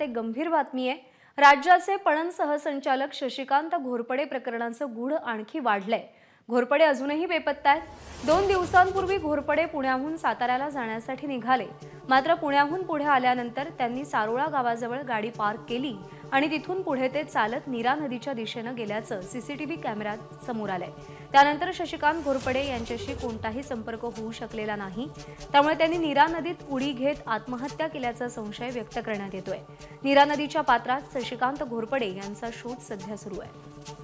ते गंभीर बातमी आहे. राज्याचे पणन सहसंचालक शशिकांत घोरपडे प्रकरणाचं गूढ आणखी वाढलंय. घोरपडे अजूनही बेपत्ता आहेत दोन दिवसांपूर्वी घोरपडे पुण्याहून साताऱ्याला जाण्यासाठी निघाले. मात्र पुण्याहून पुढे आल्यानंतर त्यांनी सारोळा गावाजवळ गाडी पार्क केली आणि तिथून पुढे ते चालत नीरा नदीच्या दिशेनं गेल्याचं सीसीटीव्ही कॅमेऱ्यात समोर आलंय. त्यानंतर शशिकांत घोरपडे यांच्याशी कोणताही संपर्क होऊ शकलेला नाही. त्यामुळे त्यांनी नीरा नदीत उडी घेत आत्महत्या केल्याचा संशय व्यक्त करण्यात येतोय. नीरा नदीच्या पात्रात शशिकांत घोरपडे यांचा शोध सध्या सुरू आहे.